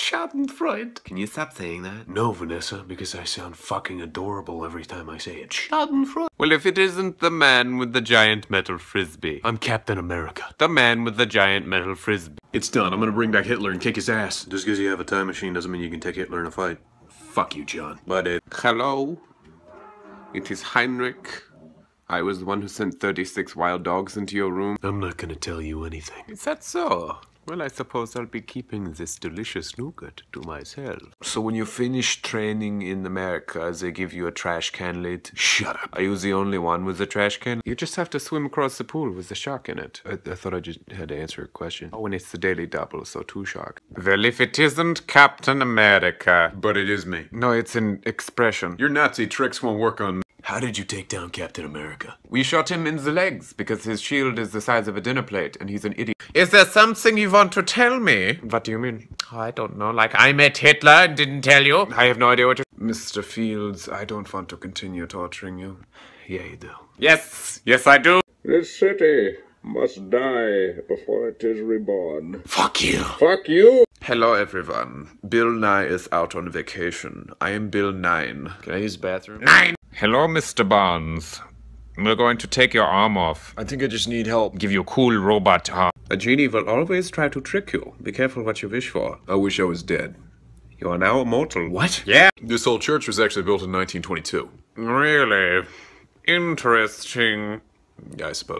Schadenfreude. Can you stop saying that? No, Vanessa, because I sound fucking adorable every time I say it. Schadenfreude. Well, if it isn't the man with the giant metal frisbee. I'm Captain America. The man with the giant metal frisbee. It's done. I'm gonna bring back Hitler and kick his ass. Just because you have a time machine doesn't mean you can take Hitler in a fight. Fuck you, John. But it. Hello? It is Heinrich. I was the one who sent 36 wild dogs into your room. I'm not gonna tell you anything. Is that so? Well, I suppose I'll be keeping this delicious nougat to myself. So when you finish training in America, they give you a trash can lid? Shut up. Are you the only one with a trash can? You just have to swim across the pool with a shark in it. I, I thought I just had to answer a question. Oh, and it's the daily double, so two sharks. Well, if it isn't Captain America. But it is me. No, it's an expression. Your Nazi tricks won't work on me. How did you take down Captain America? We shot him in the legs because his shield is the size of a dinner plate and he's an idiot. Is there something you want to tell me? What do you mean? I don't know. Like I met Hitler and didn't tell you? I have no idea what you're... Mr. Fields, I don't want to continue torturing you. Yeah, you do. Yes, yes I do. This city must die before it is reborn. Fuck you. Fuck you! Hello everyone. Bill Nye is out on vacation. I am Bill Nein. Can I use the bathroom? Nein! Hello, Mr. Barnes. We're going to take your arm off. I think I just need help. Give you a cool robot arm. A genie will always try to trick you. Be careful what you wish for. I wish I was dead. You are now immortal. What? Yeah. This old church was actually built in 1922. Really? Interesting. I suppose.